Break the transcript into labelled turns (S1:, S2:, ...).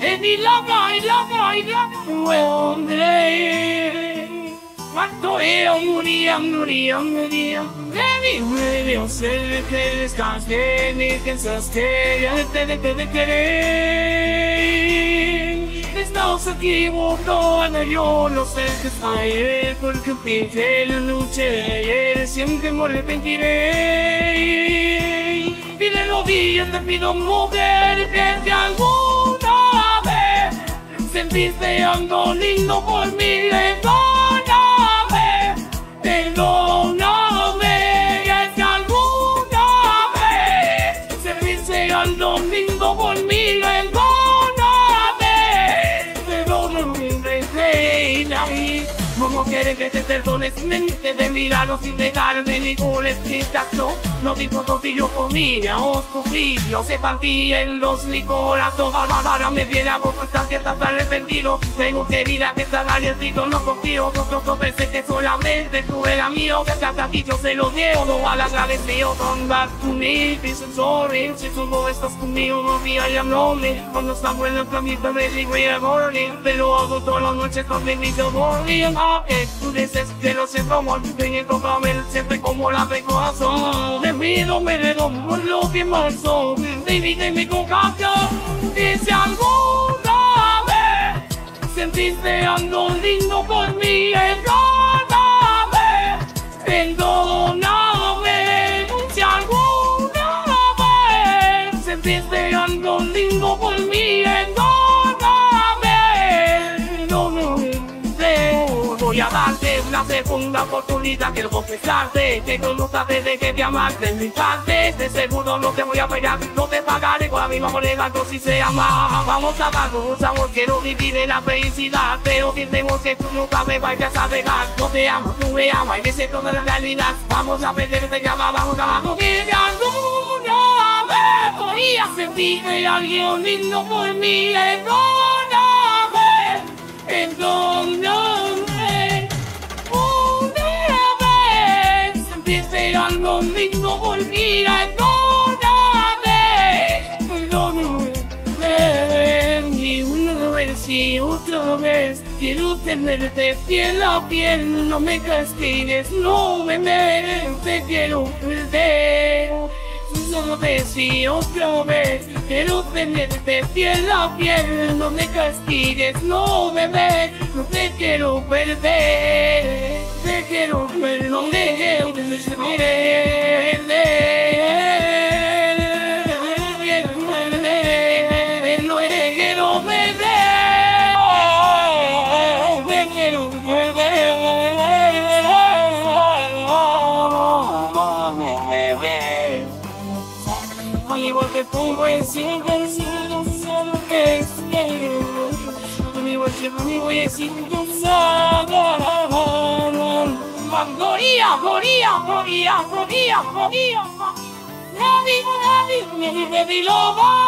S1: E di la vai, la vai, la vai, quanto io moria, moria, moria. Devi, devi, se che scasse, che sostiene, te te te te Estamos aquí, montón, yo no sé qué él, porque pide la lucha de él, siempre me arrepentiré. Pídelo bien, te pido mujer, que te alguna vez sentiste algo lindo por mí, perdóname, perdóname, que te alguna vez sentiste algo lindo por mí, perdóname, perdóname, reina. ¿Cómo quieres que te perdones si me diste de mirarlo sin dejarme ningún explicación? No digo yo comía, os sufrido, se partía en los licorazos. Ahora me viene a vos que estás arrepentido. Tengo querida que está galletito, no confío. Vosotros pensé que solamente tú eras mío. Que hasta aquí yo se lo dio, no al agradecido. Come back to me, is sorry. Si tú no estás conmigo, no me I am lonely. Cuando está bueno para mí, también digo, yeah, morning. Pero hago todas las noches con mi niño, morning. Ah, eh, tú dices que no sé cómo, tengo comer siempre como la de corazón. De mí no me dedo por lo que más son. De mi cocación. Dice vez sentiste algo lindo por mí. Segunda oportunidad, quiero confesarte que tú no sabes de qué te amarte en mi parte, de seguro no te voy a fallar, no te pagaré con la misma moneda que si se ama. Vamos a darnos sabor, quiero vivir en la felicidad, pero tenemos que tú nunca me vayas a dejar, no te amo, tú me amas y me sé toda la realidad, vamos a perder te llama, vamos a de alguna vez podía sentir alguien lindo por mí, perdóname, perdóname. Algo lindo por mí, perdóname, perdóname. Y una vez y otra vez quiero tenerte piel a piel, no me castigues, no me mereces, quiero perder. Una vez y otra vez quiero tenerte piel a piel, no me castigues, no me ves, no te quiero perder, quiero perder, no te quiero perder, no te quiero perder, te quiero perder. Oye, porque tú voy sin decir Gloria, gloria, gloria, gloria, gloria. Nadie, nadie, lo va.